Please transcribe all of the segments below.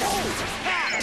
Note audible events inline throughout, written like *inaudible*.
Ha!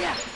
Harmless,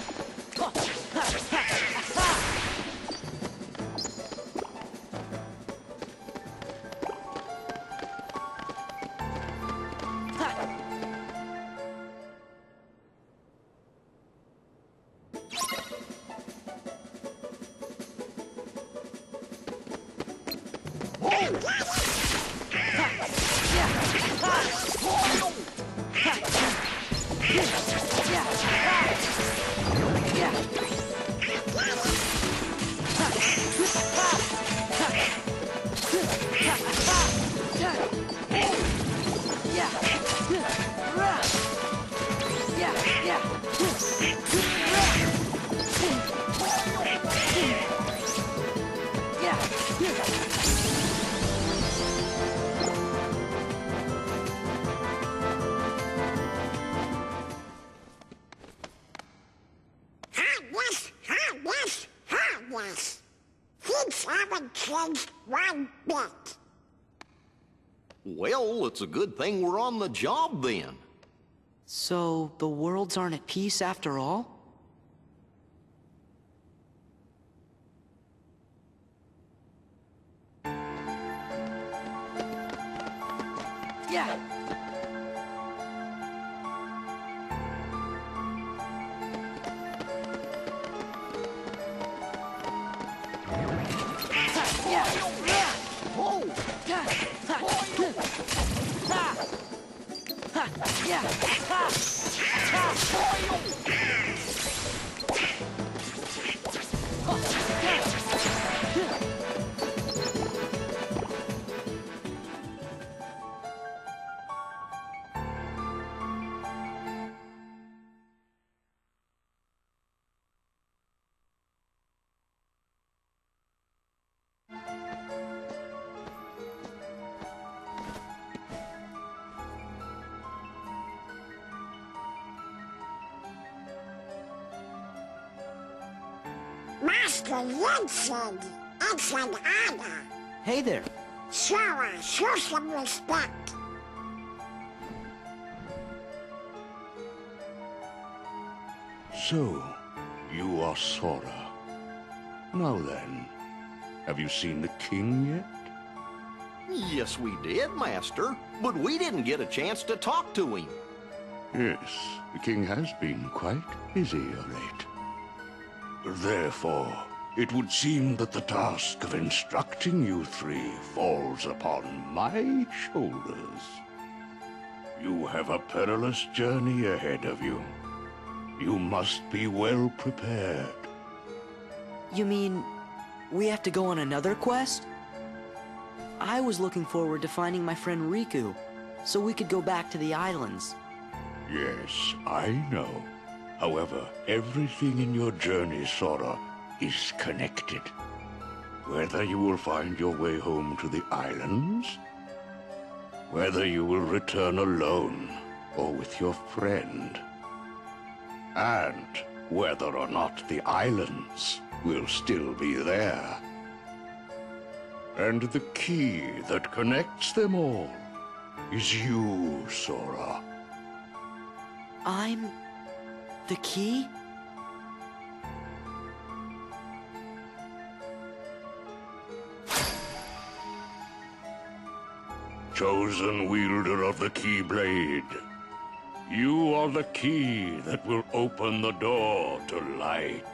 Well, it's a good thing we're on the job then. So, the worlds aren't at peace after all? Master Yen Sid, it's an honor. Hey there. Sora, show some respect. So, you are Sora. Now then, have you seen the king yet? Yes, we did, Master. But we didn't get a chance to talk to him. Yes, the king has been quite busy of late. Therefore, it would seem that the task of instructing you three falls upon my shoulders. You have a perilous journey ahead of you. You must be well prepared. You mean we have to go on another quest? I was looking forward to finding my friend Riku, so we could go back to the islands. Yes, I know. However, everything in your journey, Sora, is connected. Whether you will find your way home to the islands, whether you will return alone or with your friend, and whether or not the islands will still be there. And the key that connects them all is you, Sora. I'm the key? Chosen wielder of the Keyblade. You are the key that will open the door to light.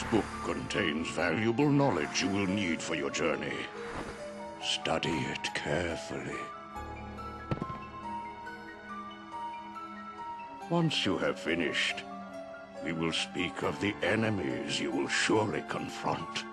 This book contains valuable knowledge you will need for your journey. Study it carefully. Once you have finished, we will speak of the enemies you will surely confront.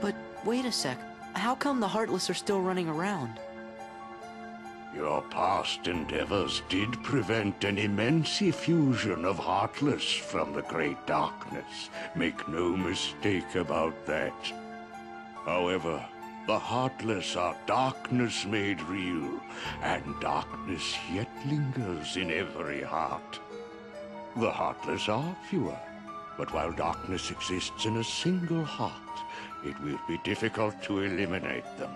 But wait a sec. How come the Heartless are still running around? Your past endeavors did prevent an immense effusion of Heartless from the Great Darkness. Make no mistake about that. However, the Heartless are darkness made real, and darkness yet lingers in every heart. The Heartless are fewer, but while darkness exists in a single heart, it will be difficult to eliminate them.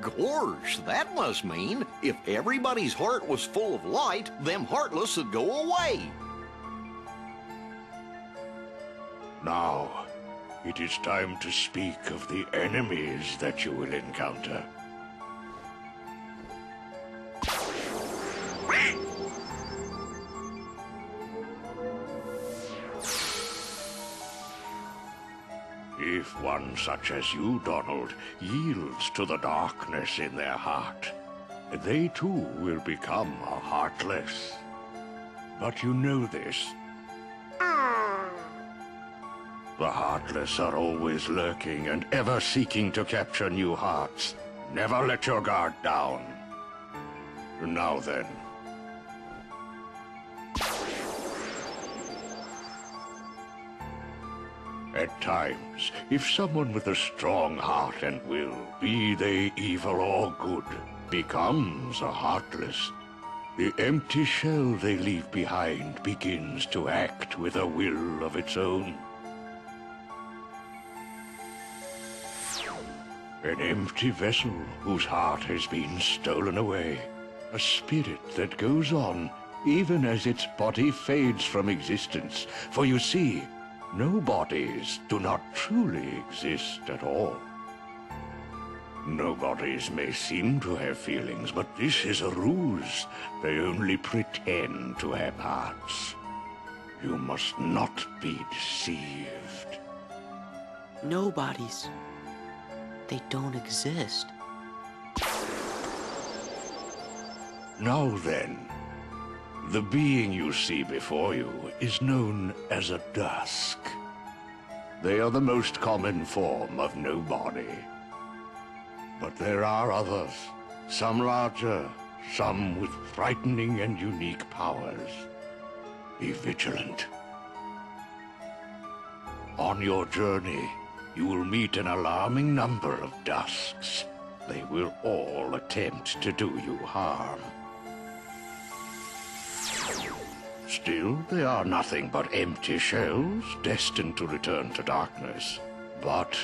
Gawrsh, that must mean if everybody's heart was full of light, them heartless would go away. Now, it is time to speak of the enemies that you will encounter. One such as you, Donald, yields to the darkness in their heart, they too will become a heartless. But you know this. The Heartless are always lurking and ever seeking to capture new hearts. Never let your guard down. Now then. At times, if someone with a strong heart and will, be they evil or good, becomes a Heartless, the empty shell they leave behind begins to act with a will of its own. An empty vessel whose heart has been stolen away. A spirit that goes on even as its body fades from existence. For you see, nobodies do not truly exist at all. Nobodies may seem to have feelings, but this is a ruse. They only pretend to have hearts. You must not be deceived. Nobodies. They don't exist. Now then, the being you see before you is known as a Dusk. They are the most common form of nobody. But there are others, some larger, some with frightening and unique powers. Be vigilant. On your journey, you will meet an alarming number of Dusks. They will all attempt to do you harm. Still, they are nothing but empty shells, destined to return to darkness. But...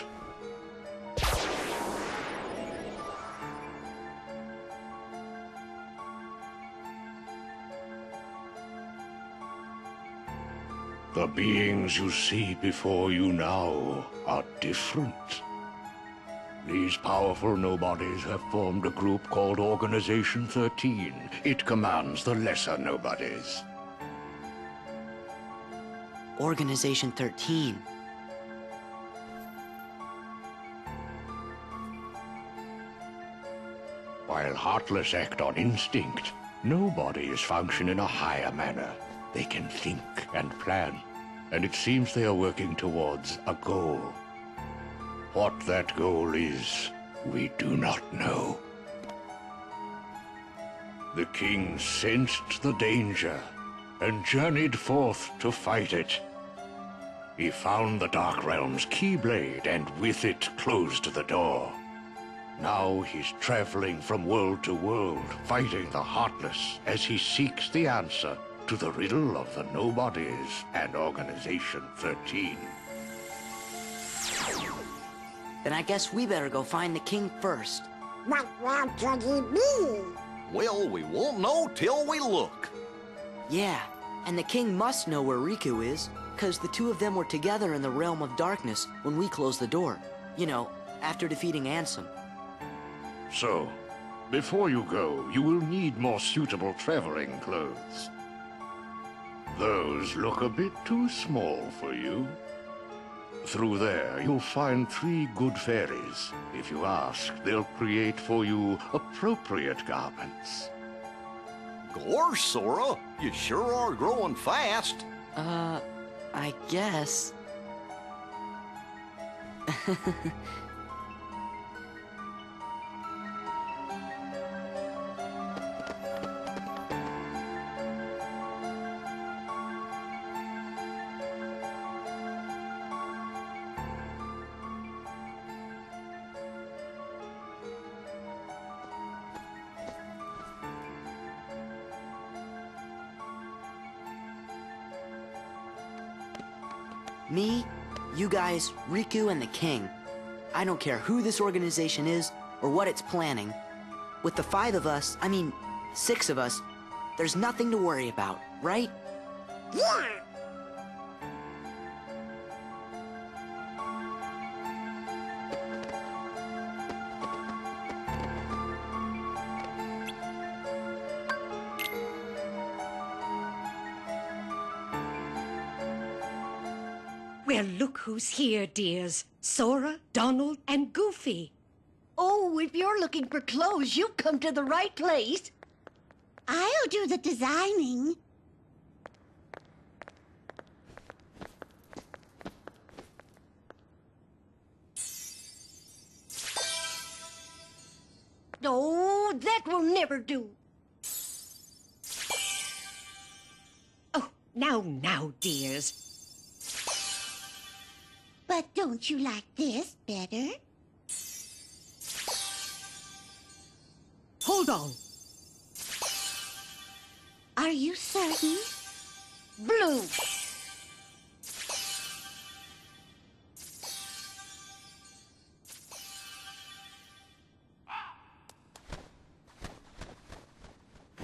The beings you see before you now are different. These powerful nobodies have formed a group called Organization 13. It commands the lesser nobodies. Organization 13. While Heartless act on instinct, nobodies function in a higher manner. They can think and plan, and it seems they are working towards a goal. What that goal is, we do not know. The king sensed the danger and journeyed forth to fight it. He found the Dark Realm's Keyblade and with it closed the door. Now he's traveling from world to world, fighting the Heartless as he seeks the answer to the riddle of the Nobodies and Organization 13. Then I guess we better go find the king first. What world could he be? Well, we won't know till we look. Yeah, and the king must know where Riku is, because the two of them were together in the realm of darkness when we closed the door. You know, after defeating Ansem. So, before you go, you will need more suitable traveling clothes. Those look a bit too small for you. Through there, you'll find three good fairies. If you ask, they'll create for you appropriate garments. Gawrsh, Sora, you sure are growing fast. Uh, I guess. *laughs* Me, you guys, Riku, and the king. I don't care who this organization is or what it's planning. With the five of us, I mean, six of us, there's nothing to worry about, right? Yeah. Well, look who's here, dears. Sora, Donald, and Goofy. Oh, if you're looking for clothes, you've come to the right place. I'll do the designing. Oh, that will never do. Oh, now, now, dears. But don't you like this better? Hold on. Are you certain? Blue.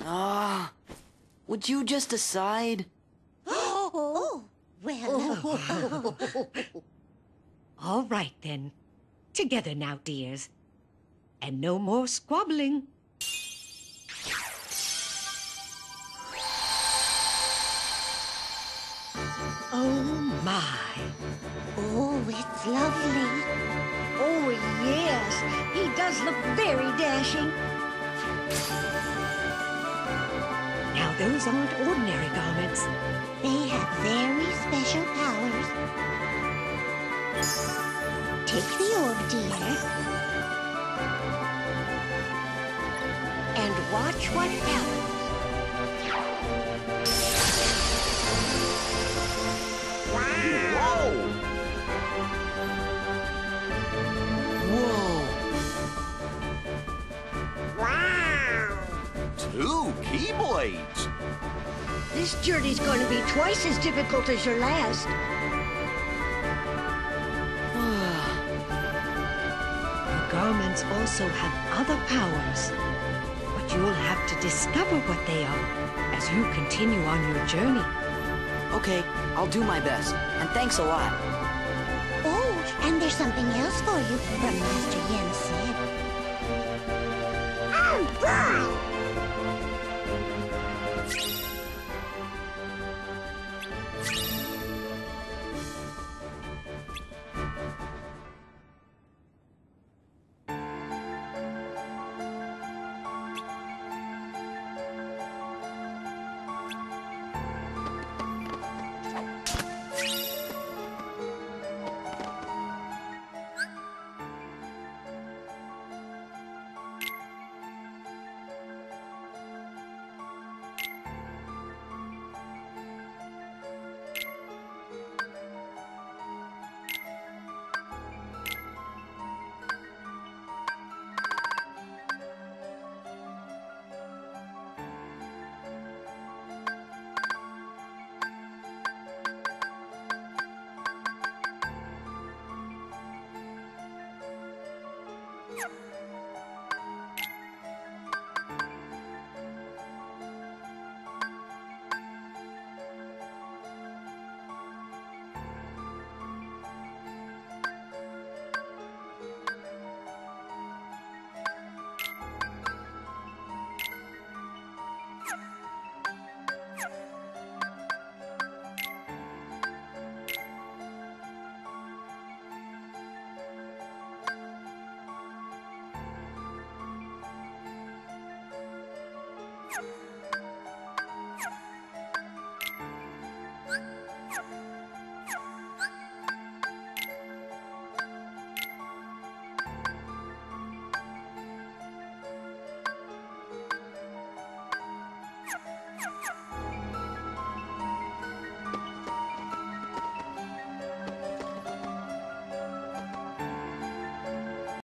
Ah, would you just decide? *gasps* Oh, well. *laughs* All right, then. Together now, dears. And no more squabbling. Oh my. Oh, it's lovely. Oh, yes. He does look very dashing. Now those aren't ordinary garments. They dear. And watch what happens. Whoa! Whoa! Two keyblades. This journey's going to be twice as difficult as your last. Your also have other powers. But you'll have to discover what they are as you continue on your journey. Okay, I'll do my best. And thanks a lot. Oh, and there's something else for you from Master Yen Sid.